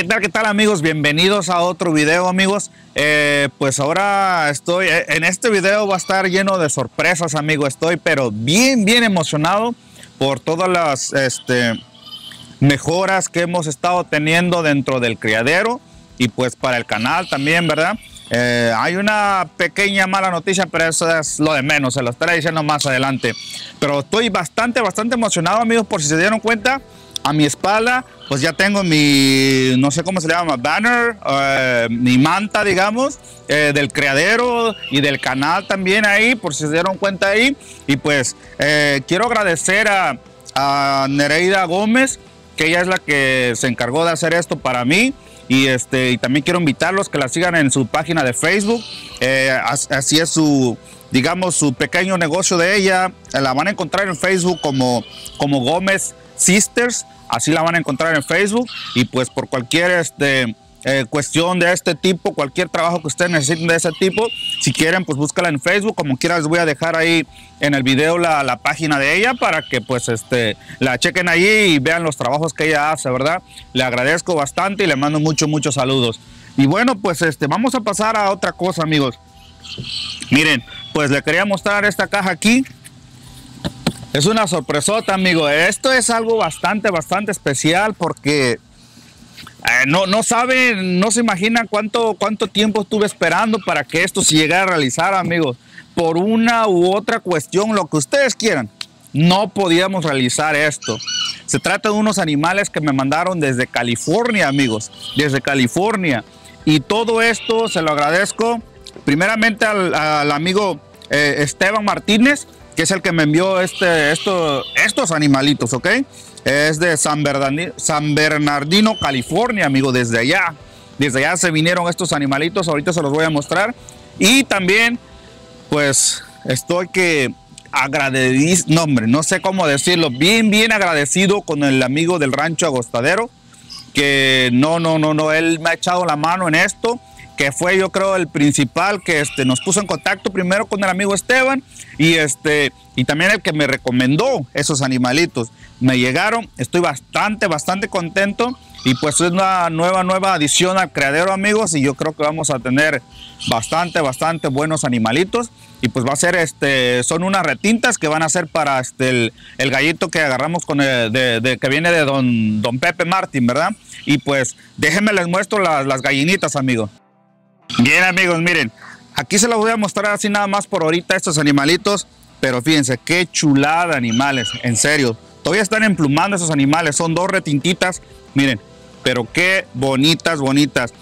tal, qué tal amigos? Bienvenidos a otro video amigos. Eh, pues ahora estoy, eh, en este video va a estar lleno de sorpresas amigos. Estoy pero bien, bien emocionado por todas las este, mejoras que hemos estado teniendo dentro del criadero y pues para el canal también, ¿verdad? Eh, hay una pequeña mala noticia, pero eso es lo de menos, se lo estaré diciendo más adelante. Pero estoy bastante, bastante emocionado amigos, por si se dieron cuenta a mi espalda, pues ya tengo mi, no sé cómo se llama, banner, eh, mi manta, digamos, eh, del criadero y del canal también ahí, por si se dieron cuenta ahí. Y pues eh, quiero agradecer a, a, Nereida Gómez, que ella es la que se encargó de hacer esto para mí. Y, este, y también quiero invitarlos que la sigan en su página de Facebook. así es su, digamos, su pequeño negocio de ella. La van a encontrar en Facebook como, como Gómez Sisters, así la van a encontrar en Facebook y pues por cualquier este, eh, cuestión de este tipo, cualquier trabajo que ustedes necesiten de ese tipo, si quieren pues búscala en Facebook, como quiera les voy a dejar ahí en el video la, la, página de ella para que pues este, la chequen ahí y vean los trabajos que ella hace, ¿verdad? Le agradezco bastante y le mando muchos, muchos saludos. Y bueno, pues este, vamos a pasar a otra cosa amigos. Miren, pues le quería mostrar esta caja aquí. Es una sorpresota, amigo. Esto es algo bastante, bastante especial porque eh, no, no saben, no se imaginan cuánto, cuánto tiempo estuve esperando para que esto se llegara a realizar, amigos. Por una u otra cuestión, lo que ustedes quieran, no podíamos realizar esto. Se trata de unos animales que me mandaron desde California, amigos, desde California. Y todo esto se lo agradezco primeramente al, amigo eh, Esteban Martínez, que es el que me envió este, esto, estos animalitos, ¿ok? Es de San Bernardino, San Bernardino, California, amigo, desde allá. Desde allá se vinieron estos animalitos, ahorita se los voy a mostrar. Y también, pues, estoy que agradecido, no no sé cómo decirlo, bien, bien agradecido con el amigo del rancho Agostadero, que no, no, no, no, él me ha echado la mano en esto fue yo creo el principal que este, nos puso en contacto primero con el amigo Esteban y, este, y también el que me recomendó esos animalitos. Me llegaron, estoy bastante, bastante contento y pues es una nueva, nueva adición al criadero amigos y yo creo que vamos a tener bastante, bastante buenos animalitos y pues va a ser, este, son unas retintas que van a ser para este, el, gallito que agarramos con de, que viene de don, don Pepe Martín, ¿verdad? Y pues déjenme les muestro las gallinitas amigos. Bien amigos, miren, aquí se los voy a mostrar así nada más por ahorita estos animalitos, pero fíjense qué chulada animales, en serio. Todavía están emplumando esos animales, son dos retintitas, miren, pero qué bonitas, bonitas.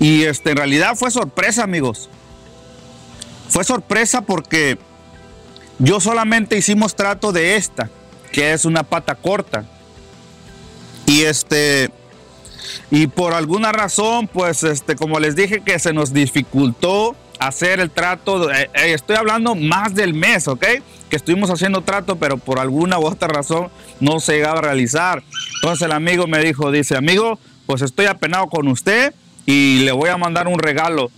Y este, en realidad fue sorpresa amigos. Fue sorpresa porque yo solamente hicimos trato de esta, que es una pata corta. Y este, y por alguna razón, pues este, como les dije que se nos dificultó hacer el trato, eh, eh, estoy hablando más del mes, ¿ok? Que estuvimos haciendo trato, pero por alguna u otra razón no se llegaba a realizar. Entonces el amigo me dijo, dice, amigo, pues estoy apenado con usted y le voy a mandar un regalo.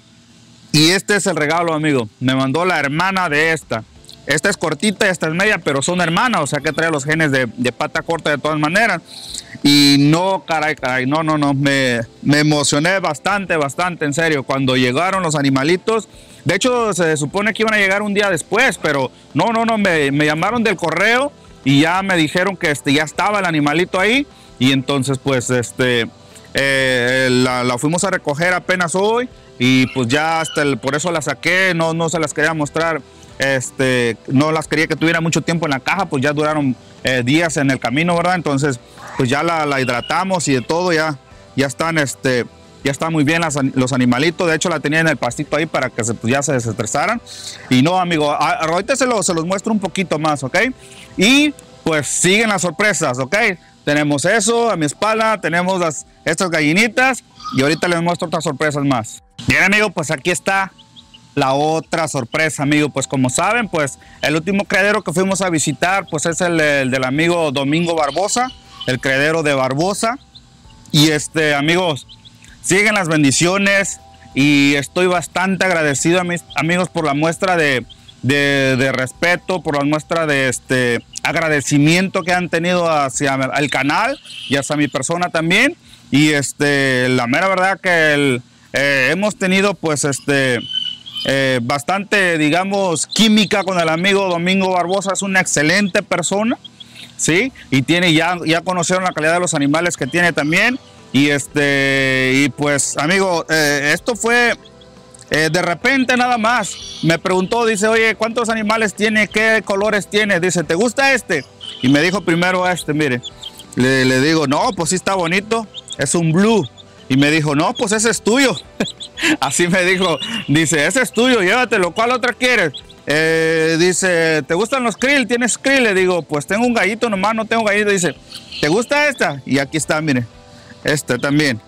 Y este es el regalo, amigo. Me mandó la hermana de esta. Esta es cortita y esta es media, pero son hermanas, o sea que trae los genes de, de pata corta de todas maneras. Y no, caray, caray, no, no, no, me, me emocioné bastante, bastante, en serio, cuando llegaron los animalitos. De hecho, se supone que iban a llegar un día después, pero no, no, no, me, me llamaron del correo y ya me dijeron que este, ya estaba el animalito ahí. Y entonces, pues, este, eh, la, la, fuimos a recoger apenas hoy y pues ya hasta el, por eso la saqué, no, no se las quería mostrar, este, no las quería que tuviera mucho tiempo en la caja, pues ya duraron eh, días en el camino, ¿verdad? Entonces, pues ya la, hidratamos y de todo, ya, ya están, este, ya están muy bien los animalitos. De hecho, la tenía en el pastito ahí para que se, pues, ya se desestresaran. Y no, amigo, ahorita se, se los muestro un poquito más, ¿ok? Y pues siguen las sorpresas, ¿ok? Tenemos eso a mi espalda, tenemos las, estas gallinitas y ahorita les muestro otras sorpresas más. Bien, amigo, pues aquí está la otra sorpresa, amigo. Pues como saben, pues el último criadero que fuimos a visitar, pues es el, el del amigo Domingo Barbosa el credero de Barbosa. Y este, amigos, siguen las bendiciones y estoy bastante agradecido a mis amigos por la muestra de, de, respeto, por la muestra de este agradecimiento que han tenido hacia el canal y hacia mi persona también. Y este, la mera verdad que eh, hemos tenido pues este, eh, bastante, digamos, química con el amigo Domingo Barbosa. Es una excelente persona, ¿sí? Y tiene, ya, ya conocieron la calidad de los animales que tiene también. Y este, y pues, amigo, eh, esto fue eh, de repente nada más. Me preguntó, dice, oye, ¿cuántos animales tiene? ¿Qué colores tiene? Dice, ¿te gusta este? Y me dijo primero este, mire. Le, le digo, no, pues sí está bonito. Es un blue. Y me dijo, no, pues ese es tuyo. Así me dijo, dice, ese es tuyo, llévatelo. ¿Cuál otra quieres? Eh, dice, ¿te gustan los krill? ¿Tienes krill? Le digo, pues tengo un gallito nomás, no tengo gallito. Dice, ¿te gusta esta? Y aquí está, mire, este también.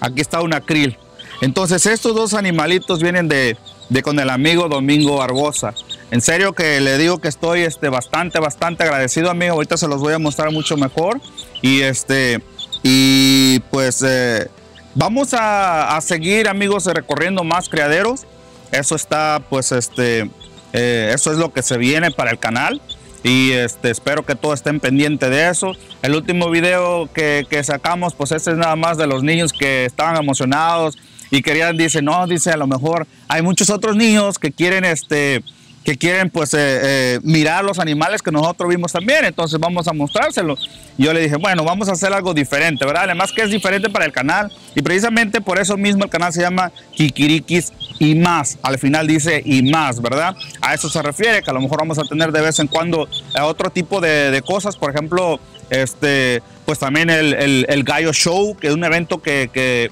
Aquí está una krill. Entonces estos dos animalitos vienen de, con el amigo Domingo Barbosa. En serio que le digo que estoy este, bastante, bastante agradecido, amigo. Ahorita se los voy a mostrar mucho mejor. Y este, y pues eh, vamos a, seguir, amigos, recorriendo más criaderos. Eso está, pues, este, eh, eso es lo que se viene para el canal y este, espero que todos estén pendientes de eso. El último video que, que, sacamos, pues ese es nada más de los niños que estaban emocionados y querían, dice, no, dice, a lo mejor hay muchos otros niños que quieren, este, que quieren pues eh, eh, mirar los animales que nosotros vimos también, entonces vamos a mostrárselo. Yo le dije, bueno, vamos a hacer algo diferente, ¿verdad? Además que es diferente para el canal y precisamente por eso mismo el canal se llama Kikirikis y más. Al final dice y más, ¿verdad? A eso se refiere, que a lo mejor vamos a tener de vez en cuando eh, otro tipo de, cosas, por ejemplo, este, pues también el, el, Gallo Show, que es un evento que, que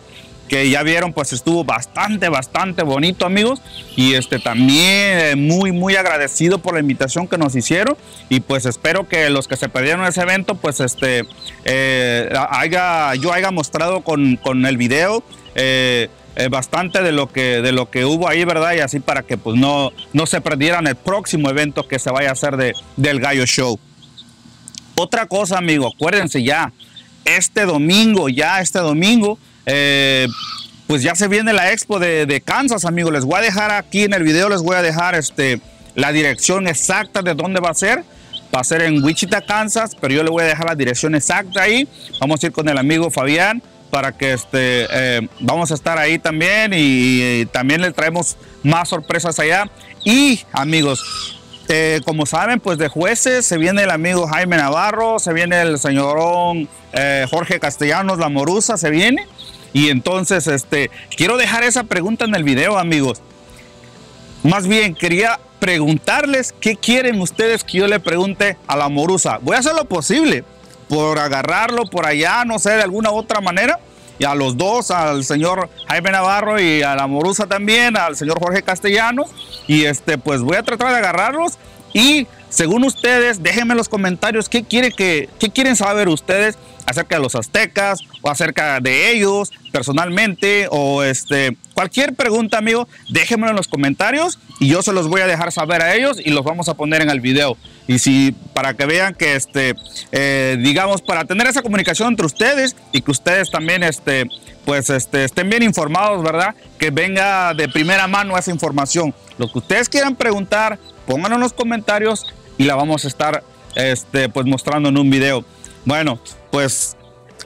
que ya vieron, pues estuvo bastante, bastante bonito, amigos. Y este también eh, muy, muy agradecido por la invitación que nos hicieron. Y pues espero que los que se perdieron ese evento, pues este, eh, haya, yo haya mostrado con, con el video. Eh, bastante de lo que de lo que hubo ahí, ¿verdad? Y así para que pues no, no se perdieran el próximo evento que se vaya a hacer de, del Gallo Show. Otra cosa, amigo, acuérdense ya, este domingo, ya este domingo, eh, pues ya se viene la expo de, Kansas, amigos. Les voy a dejar aquí en el video, les voy a dejar este, la dirección exacta de dónde va a ser. Va a ser en Wichita, Kansas, pero yo le voy a dejar la dirección exacta ahí. Vamos a ir con el amigo Fabián para que este, eh, vamos a estar ahí también y, también le traemos más sorpresas allá. Y amigos, eh, como saben, pues de jueces se viene el amigo Jaime Navarro, se viene el señorón Jorge Castellanos, la Morusa, se viene. Y entonces, este, quiero dejar esa pregunta en el video, amigos. Más bien, quería preguntarles qué quieren ustedes que yo le pregunte a la morusa. Voy a hacer lo posible por agarrarlo por allá, no sé, de alguna otra manera. Y a los dos, al señor Jaime Navarro y a la morusa también, al señor Jorge Castellanos. Y este, pues voy a tratar de agarrarlos y según ustedes, déjenme en los comentarios qué, quiere que, qué quieren saber ustedes acerca de los aztecas o acerca de ellos personalmente o este cualquier pregunta amigo déjenmelo en los comentarios y yo se los voy a dejar saber a ellos y los vamos a poner en el video. Y si para que vean que este eh, digamos para tener esa comunicación entre ustedes y que ustedes también este pues este estén bien informados verdad que venga de primera mano esa información. Lo que ustedes quieran preguntar pónganlo en los comentarios y la vamos a estar este, pues mostrando en un video. Bueno, pues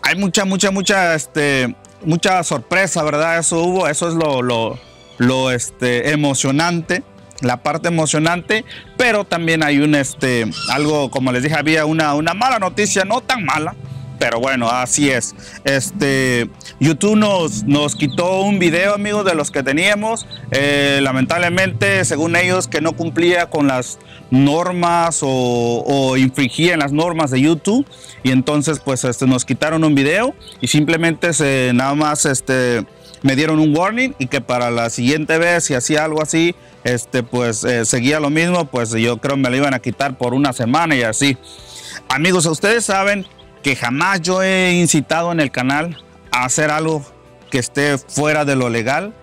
hay mucha, mucha, mucha, este, mucha sorpresa, ¿verdad? Eso hubo, eso es lo, lo, lo este, emocionante, la parte emocionante, pero también hay un, este, algo, como les dije, había una, una mala noticia, no tan mala, pero bueno, así es. Este, YouTube nos, nos quitó un video, amigos, de los que teníamos. Eh, lamentablemente, según ellos, que no cumplía con las normas o, infringía en las normas de YouTube. Y entonces, pues, este, nos quitaron un video y simplemente se, nada más, este, me dieron un warning y que para la siguiente vez, si hacía algo así, este, pues, eh, seguía lo mismo, pues yo creo me lo iban a quitar por una semana y así. Amigos, ustedes saben que jamás yo he incitado en el canal a hacer algo que esté fuera de lo legal,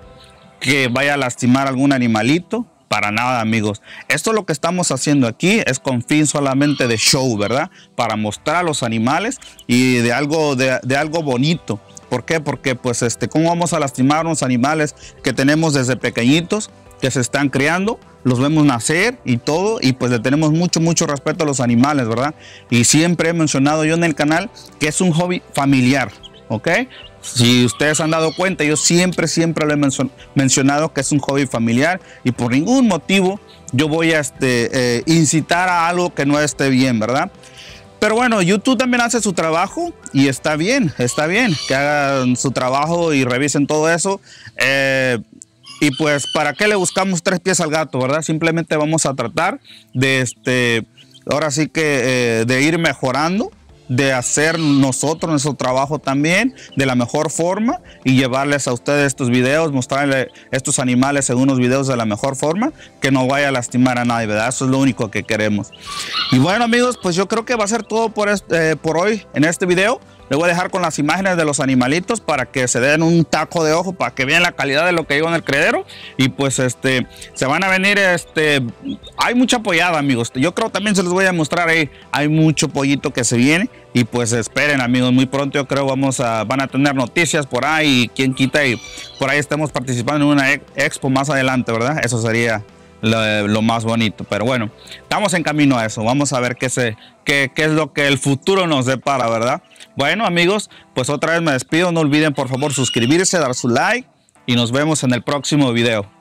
que vaya a lastimar algún animalito. Para nada, amigos. Esto lo que estamos haciendo aquí es con fin solamente de show, ¿verdad? Para mostrar a los animales y de algo, de, algo bonito. ¿Por qué? Porque, pues, este, ¿cómo vamos a lastimar a los animales que tenemos desde pequeñitos, que se están criando? los vemos nacer y todo, y pues le tenemos mucho, mucho respeto a los animales, ¿verdad? Y siempre he mencionado yo en el canal que es un hobby familiar, ¿ok? Si ustedes han dado cuenta, yo siempre, siempre le he mencionado que es un hobby familiar y por ningún motivo yo voy a este, eh, incitar a algo que no esté bien, ¿verdad? Pero bueno, YouTube también hace su trabajo y está bien, está bien que hagan su trabajo y revisen todo eso. Eh, y pues, ¿para qué le buscamos tres pies al gato, verdad? Simplemente vamos a tratar de, este, ahora sí que, eh, de ir mejorando de hacer nosotros nuestro trabajo también de la mejor forma y llevarles a ustedes estos videos, mostrarles estos animales en unos videos de la mejor forma, que no vaya a lastimar a nadie, ¿verdad? Eso es lo único que queremos. Y bueno amigos, pues yo creo que va a ser todo por, este, por hoy en este video. Les voy a dejar con las imágenes de los animalitos para que se den un taco de ojo, para que vean la calidad de lo que digo en el credero. Y pues este, se van a venir, este, hay mucha pollada amigos. Yo creo también se los voy a mostrar ahí, hay mucho pollito que se viene. Y pues esperen amigos, muy pronto yo creo vamos a, van a tener noticias por ahí. Quien quita y por ahí estemos participando en una expo más adelante, ¿verdad? Eso sería lo, más bonito. Pero bueno, estamos en camino a eso. Vamos a ver qué, se, qué, qué es lo que el futuro nos depara, ¿verdad? Bueno amigos, pues otra vez me despido. No olviden por favor suscribirse, dar su like y nos vemos en el próximo video.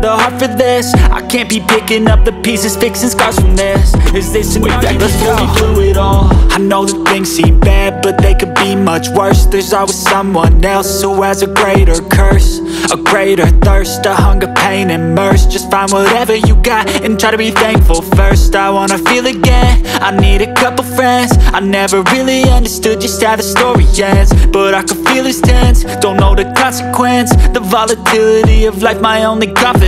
the heart for this. I can't be picking up the pieces, fixing scars from this. Is this an Way back before we blew it all. I know that things seem bad, but they could be much worse. There's always someone else who has a greater curse A greater thirst, a hunger, pain, and mercy. Just find whatever you got and try to be thankful first. I wanna feel again, I need a couple friends. I never really understood just how the story ends But I can feel it's tense, don't know the consequence. The volatility of life, my only confidence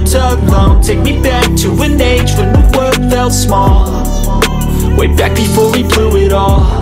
alone Take me back to an age when the world felt small. Way back before we blew it all